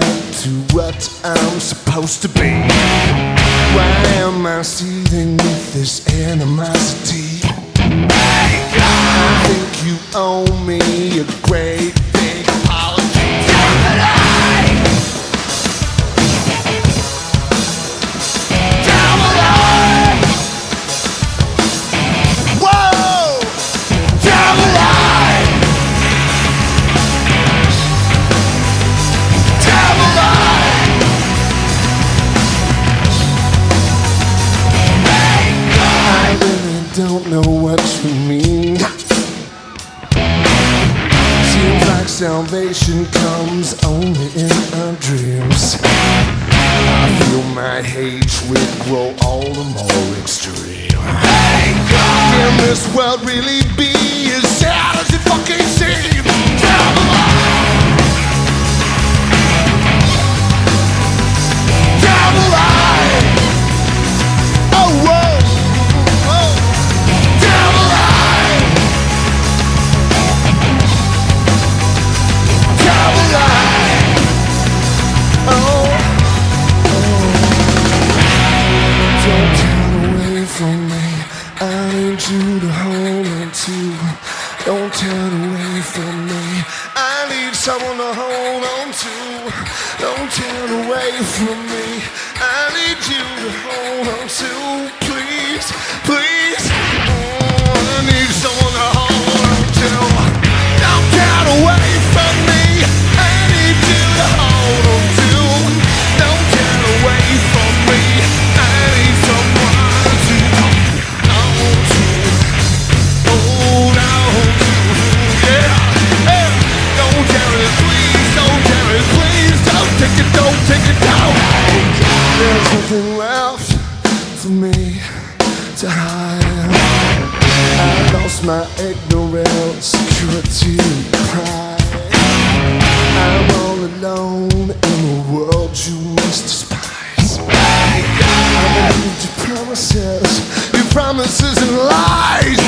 to what I'm supposed to be. Why am I seething with this animosity? My God! You mean. Seems like salvation comes only in our dreams. I feel my hatred grow all the more extreme. Can this world really be as sad as it fucking seems? Turn away from me. I need someone to hold on to. Don't turn away from me. I need you to hold on to. Please, please. Left for me to hide. I lost my ignorance, security, pride. I'm all alone in a world you must despise. I believed your promises, your promises and lies.